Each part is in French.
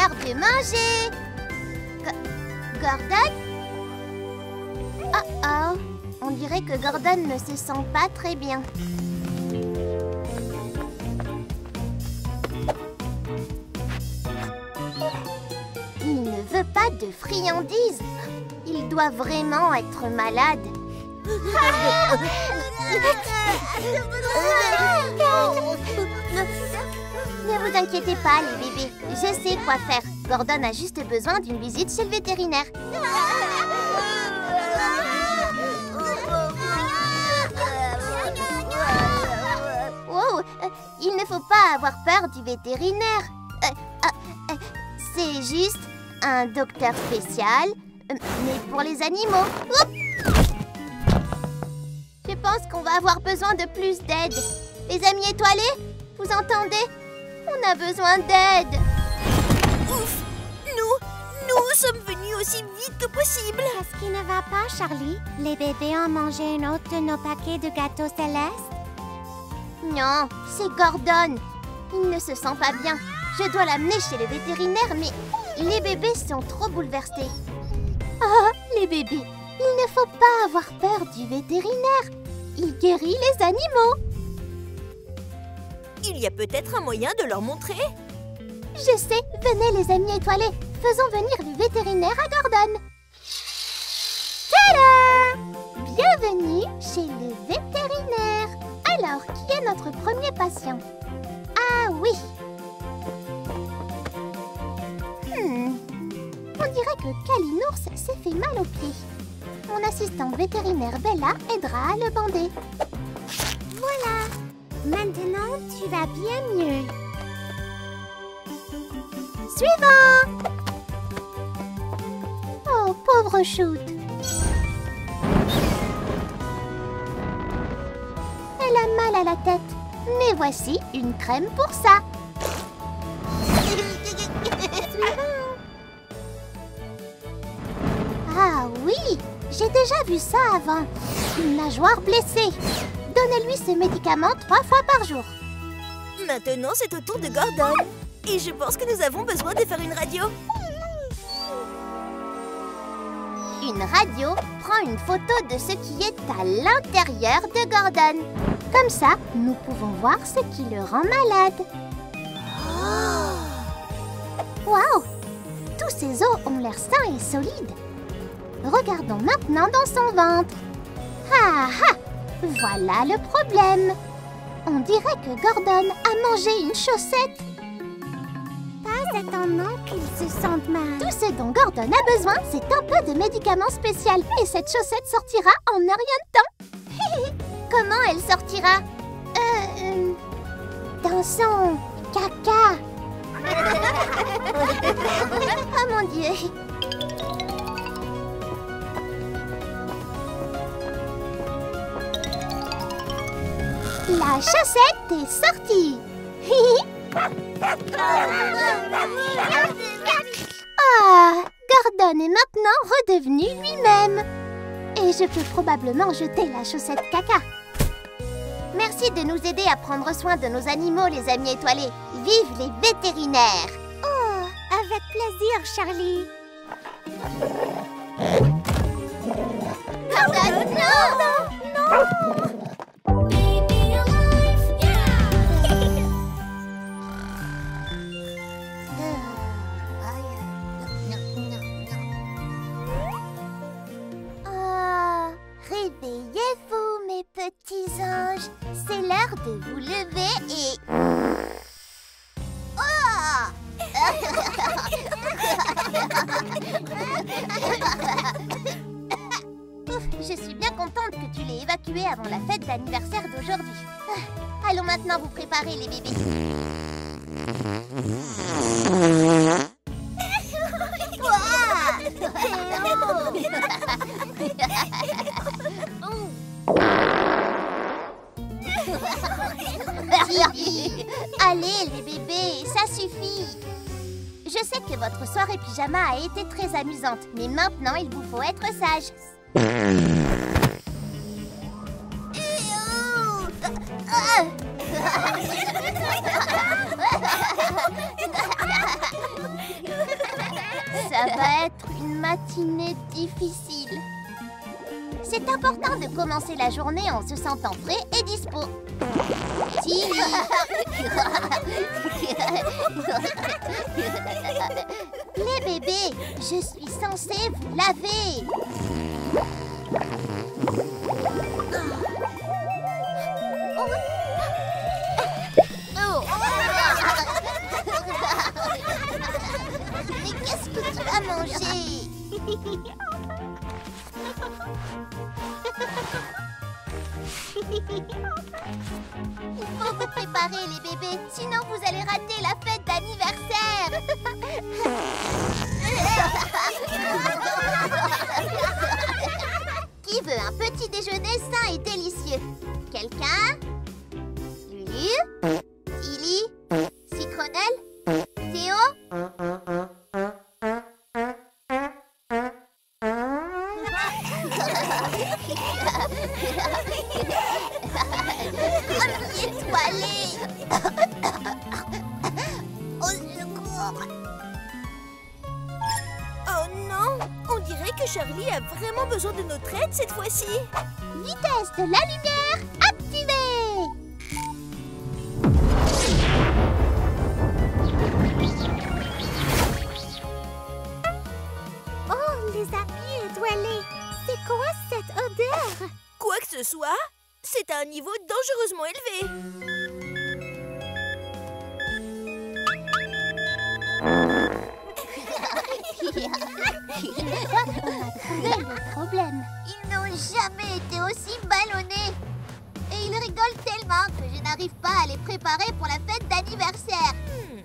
l'heure de manger. Go- Gordon? Oh oh, on dirait que Gordon ne se sent pas très bien. Il ne veut pas de friandises. Il doit vraiment être malade. Ne vous inquiétez pas, les bébés. Je sais quoi faire. Gordon a juste besoin d'une visite chez le vétérinaire. Wow, euh, il ne faut pas avoir peur du vétérinaire. Euh, euh, C'est juste un docteur spécial, mais pour les animaux. Je pense qu'on va avoir besoin de plus d'aide. Les amis étoilés, vous entendez? On a besoin d'aide. Ouf Nous, nous sommes venus aussi vite que possible Qu'est-ce qui ne va pas, Charlie? Les bébés ont mangé un autre de nos paquets de gâteaux célestes? Non, c'est Gordon. Il ne se sent pas bien. Je dois l'amener chez le vétérinaire, mais les bébés sont trop bouleversés. Ah, les bébés, il ne faut pas avoir peur du vétérinaire. Il guérit les animaux. Il y a peut-être un moyen de leur montrer Je sais, venez les amis étoilés. Faisons venir le vétérinaire à Gordon. Tada Bienvenue chez le vétérinaire. Alors, qui est notre premier patient? Ah oui. Hmm. On dirait que Kalinours s'est fait mal au pied. Mon assistante vétérinaire Bella aidera à le bander. Maintenant, tu vas bien mieux. Suivant Oh, pauvre Shoot Elle a mal à la tête. Mais voici une crème pour ça. Ah oui, j'ai déjà vu ça avant. Une nageoire blessée. Donnez-lui ce médicament trois fois par jour. Maintenant, c'est au tour de Gordon. Et je pense que nous avons besoin de faire une radio. Une radio prend une photo de ce qui est à l'intérieur de Gordon. Comme ça, nous pouvons voir ce qui le rend malade. Waouh Tous ces os ont l'air sains et solides. Regardons maintenant dans son ventre. Ah ah Voilà le problème. On dirait que Gordon a mangé une chaussette. Pas étonnant qu'il se sente mal. Tout ce dont Gordon a besoin, c'est un peu de médicament spécial. Et cette chaussette sortira en un rien de temps. Comment elle sortira? Euh... euh, Dans son caca. oh mon dieu. La chaussette est sortie. Ah, Gordon est maintenant redevenu lui-même. Et je peux probablement jeter la chaussette caca. Merci de nous aider à prendre soin de nos animaux, les amis étoilés. Vive les vétérinaires Oh, avec plaisir, Charlie. Gordon, non Non, de vous lever et... Oh Ouf, Je suis bien contente que tu l'aies évacué avant la fête d'anniversaire d'aujourd'hui. Allons maintenant vous préparer, les bébés. Allez, les bébés, ça suffit. Je sais que votre soirée pyjama a été très amusante, mais maintenant il vous faut être sage. Ça va être une matinée difficile. C'est important de commencer la journée en se sentant frais et dispo. Les bébés, je suis censée vous laver. Mais qu'est-ce que tu as mangé? Il faut vous préparer les bébés, sinon vous allez rater la fête d'anniversaire. Qui veut un petit déjeuner sain et délicieux? Quelqu'un? Niveau dangereusement élevé. Problème. Ils n'ont jamais été aussi ballonnés. Et ils rigolent tellement que je n'arrive pas à les préparer pour la fête d'anniversaire. Hmm.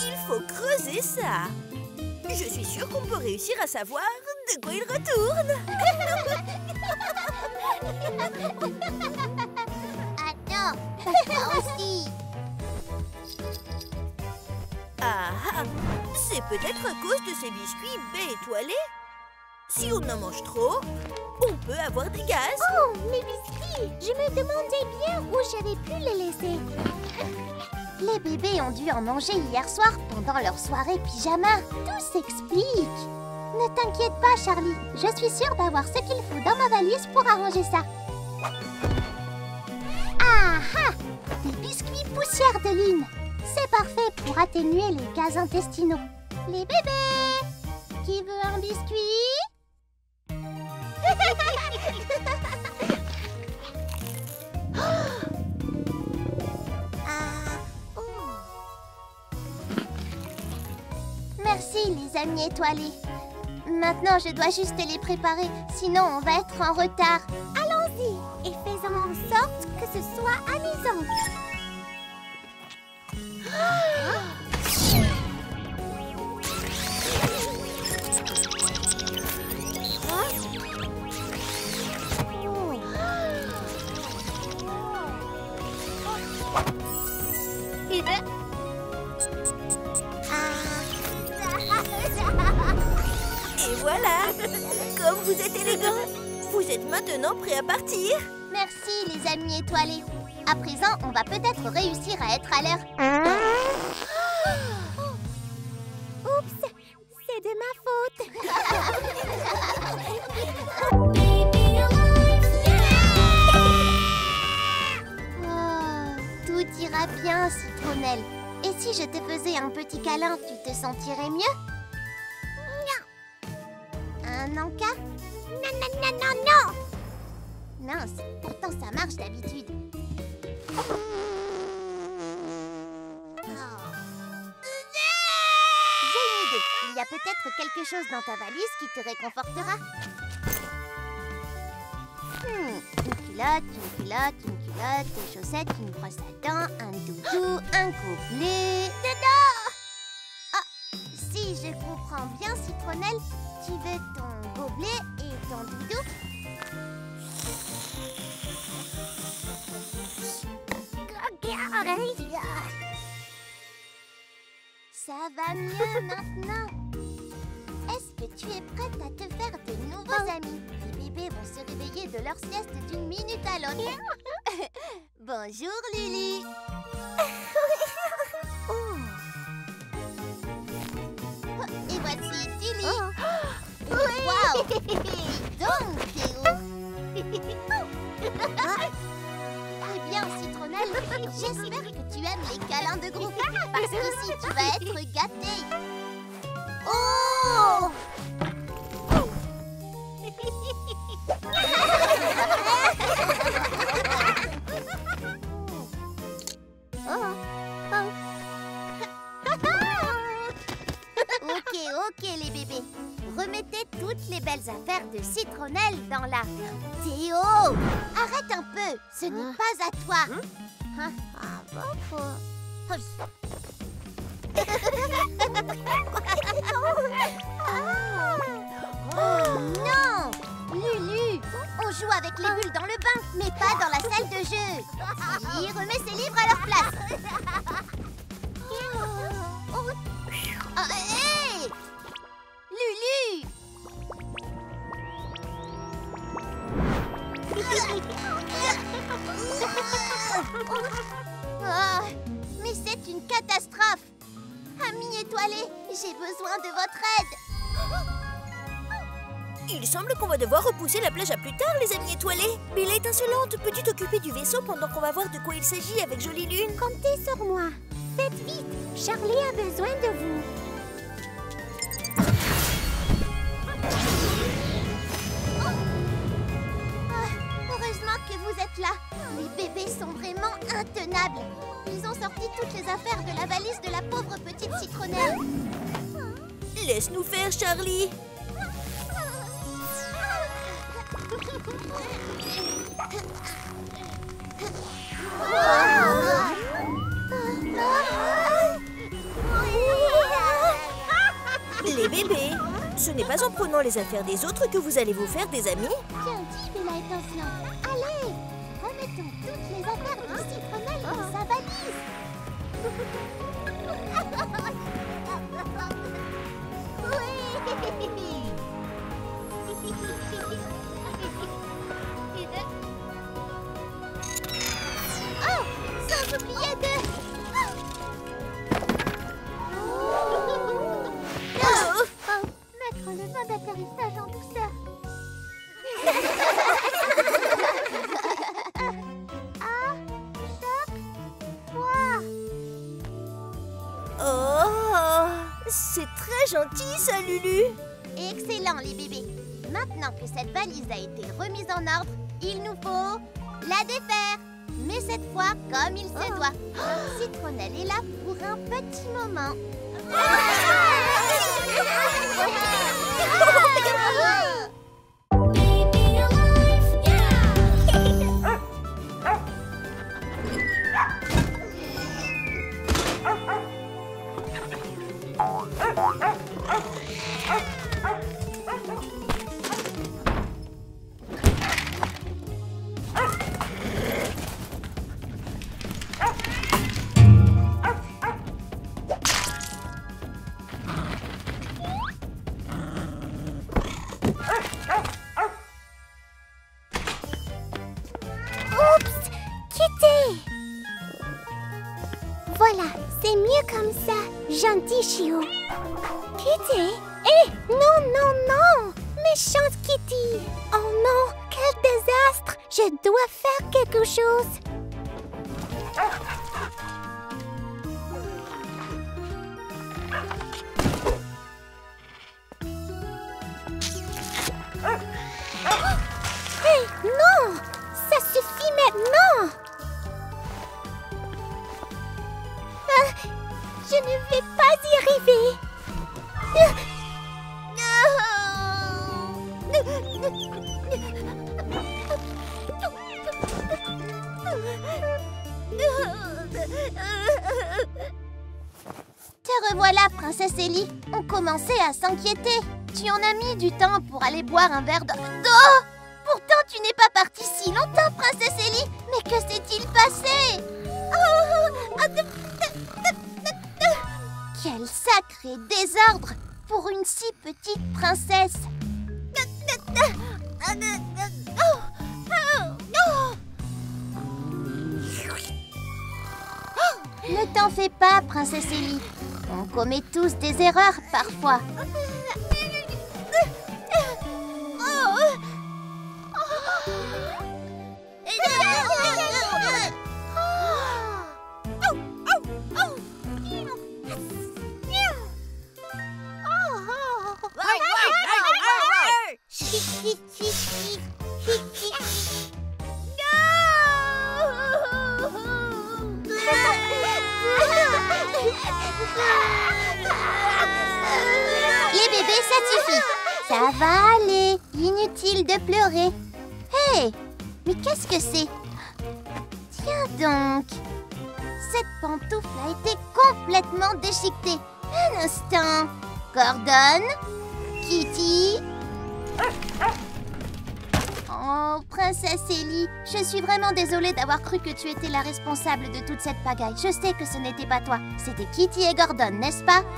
Il faut creuser ça. Je suis sûre qu'on peut réussir à savoir de quoi il retourne. Ah. Ah C'est peut-être à cause de ces biscuits baies étoilés. Si on en mange trop, on peut avoir des gaz. Oh, mes biscuits Je me demandais bien où j'avais pu les laisser. Les bébés ont dû en manger hier soir pendant leur soirée pyjama. Tout s'explique. Ne t'inquiète pas, Charlie. Je suis sûre d'avoir ce qu'il faut dans ma valise pour arranger ça. Ah ah Des biscuits poussière de lune. C'est parfait pour atténuer les gaz intestinaux. Les bébés Qui veut un biscuit? Ah, oh. Merci les amis étoilés. Maintenant, je dois juste les préparer, sinon on va être en retard. Ce soit amusant. Et voilà Comme vous êtes élégant Vous êtes maintenant prêt à partir Merci les amis étoilés. À présent, on va peut-être réussir à être à l'heure. Oups, c'est de ma faute. Oh, tout ira bien, Citronnelle. Et si je te faisais un petit câlin, tu te sentirais mieux? Un encas? Non, non, non, non, non Mince, pourtant ça marche d'habitude. Oh. J'ai une idée. Il y a peut-être quelque chose dans ta valise qui te réconfortera. Hmm, une culotte, une culotte, une culotte, des chaussettes, une brosse à dents, un doudou, un gobelet. Dedans Ah, si je comprends bien, Citronnelle, tu veux ton gobelet et ton doudou Ça va mieux maintenant. Est-ce que tu es prête à te faire de nouveaux amis? Les bébés vont se réveiller de leur sieste d'une minute à l'autre. Bonjour Lily. Oh. Oh, Et voici Tilly. Donc, j'espère que tu aimes les câlins de groupe. Parce qu'ici, tu vas être gâté. Oh Ok, ok les bébés. Remettez toutes les belles affaires de citronnelle dans la... Théo Arrête un peu, ce n'est pas à toi. Oh non Lulu On joue avec les bulles dans le bain, mais pas dans la salle de jeu. Tilly remet ses livres à leur place. Oh, mais c'est une catastrophe. Amis étoilés, j'ai besoin de votre aide. Il semble qu'on va devoir repousser la plage à plus tard, les amis étoilés. Bill étincelante, peux-tu t'occuper du vaisseau pendant qu'on va voir de quoi il s'agit avec Jolie Lune? Comptez sur moi. Faites vite. Charlie a besoin de vous Ils ont sorti toutes les affaires de la valise de la pauvre petite citronnelle Laisse-nous faire, Charlie. Les bébés, ce n'est pas en prenant les affaires des autres que vous allez vous faire des amis. Bien dit, Bella Attention Allez Oh Sans oublier. C'est très gentil, ça, Lulu. Excellent, les bébés. Maintenant que cette valise a été remise en ordre, il nous faut la défaire. Mais cette fois, comme il se doit. Citronnelle est là pour un petit moment. à s'inquiéter. Tu en as mis du temps pour aller boire un verre d'eau. d'eau Pourtant, tu n'es pas partie si longtemps, princesse Ellie. Mais que s'est-il passé Oh, ah, Quel sacré désordre pour une si petite princesse. Oh, oh, oh. Ne t'en fais pas, princesse Ellie. On commet tous des erreurs parfois. Les bébés, ça suffit. Ça va aller. Inutile de pleurer. Hé, mais qu'est-ce que c'est? Tiens donc. Cette pantoufle a été complètement déchiquetée. Un instant. Gordon Kitty Oh, princesse Ellie, je suis vraiment désolée d'avoir cru que tu étais la responsable de toute cette pagaille. Je sais que ce n'était pas toi, c'était Kitty et Gordon, n'est-ce pas?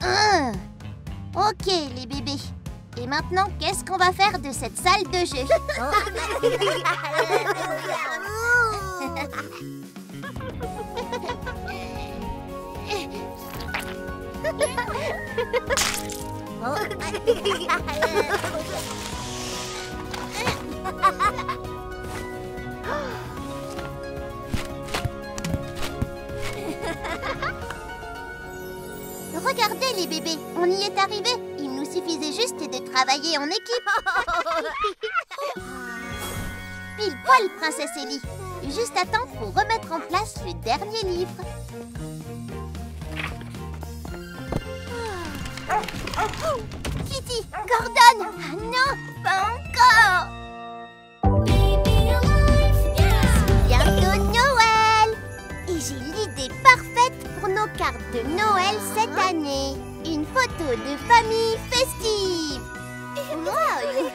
Hum. Ok, les bébés. Et maintenant, qu'est-ce qu'on va faire de cette salle de jeu? Regardez les bébés, on y est arrivé. Il nous suffisait juste de travailler en équipe. Pile poil, princesse Ellie. Juste à temps pour remettre en place le dernier livre. Kitty, Gordon non, pas encore. Bientôt Noël Et j'ai l'idée parfaite pour nos cartes de Noël cette année. Une photo de famille festive.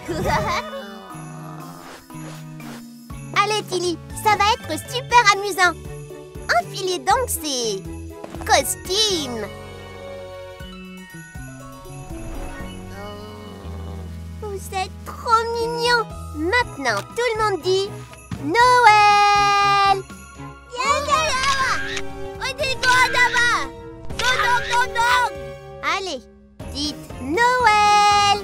Allez Tilly, ça va être super amusant. Enfilez donc ces costumes. Êtes trop mignons. Maintenant, tout le monde dit Noël. Allez, dites Noël.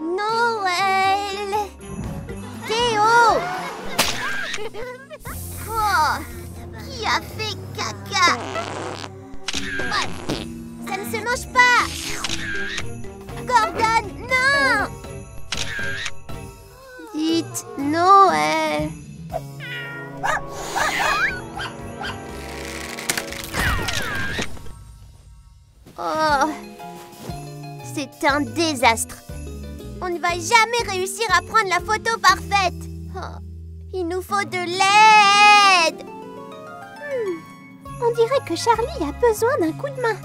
Noël. Théo. Oh, qui a fait caca? Ça ne se mange pas. Gordon, non. Dites Noël. Oh, c'est un désastre. On ne va jamais réussir à prendre la photo parfaite. Oh, il nous faut de l'aide. Hmm, On dirait que Charlie a besoin d'un coup de main.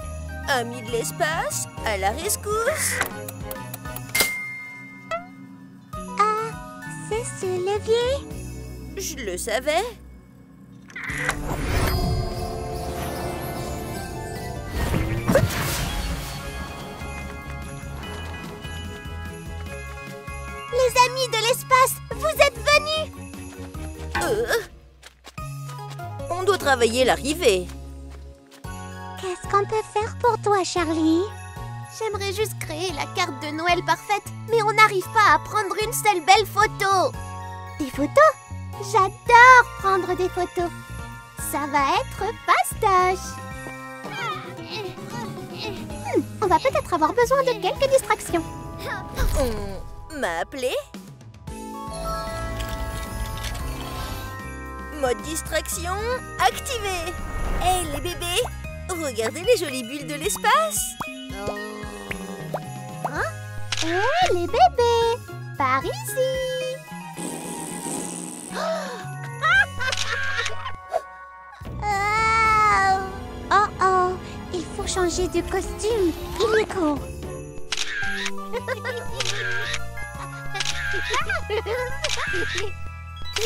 Ami de l'espace, à la rescousse. Ah, c'est ce levier Je le savais. Les amis de l'espace, vous êtes venus Euh. On doit travailler l'arrivée. Qu'on peut faire pour toi, Charlie J'aimerais juste créer la carte de Noël parfaite, mais on n'arrive pas à prendre une seule belle photo. Des photos? J'adore prendre des photos. Ça va être fastoche. Hmm, on va peut-être avoir besoin de quelques distractions. On m'a appelé Mode distraction activé. Hé les bébés, regardez les jolies bulles de l'espace. Oh, les bébés. Par ici. Oh oh Il faut changer de costume. Il est court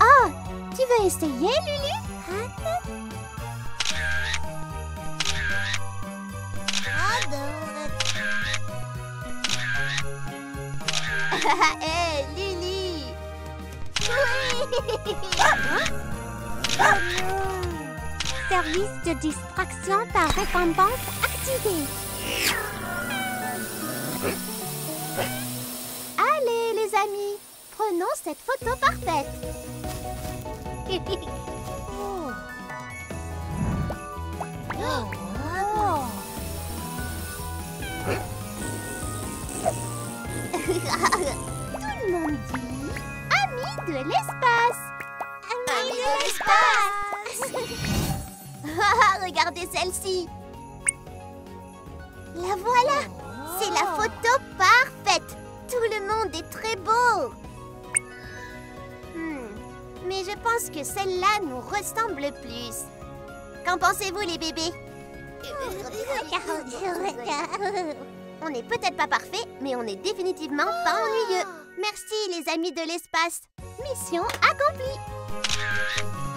Oh Tu veux essayer, Lulu? Hé, Lily Service de distraction par récompense activé. Allez, les amis, prenons cette photo parfaite. Tout de l'espace. Ami de Ah, Regardez celle-ci. La voilà. C'est la photo parfaite. Tout le monde est très beau. Hmm, Mais je pense que celle-là nous ressemble plus. Qu'en pensez-vous les bébés? On n'est peut-être pas parfait, mais on n'est définitivement pas ennuyeux. Merci les amis de l'espace. Mission accomplie.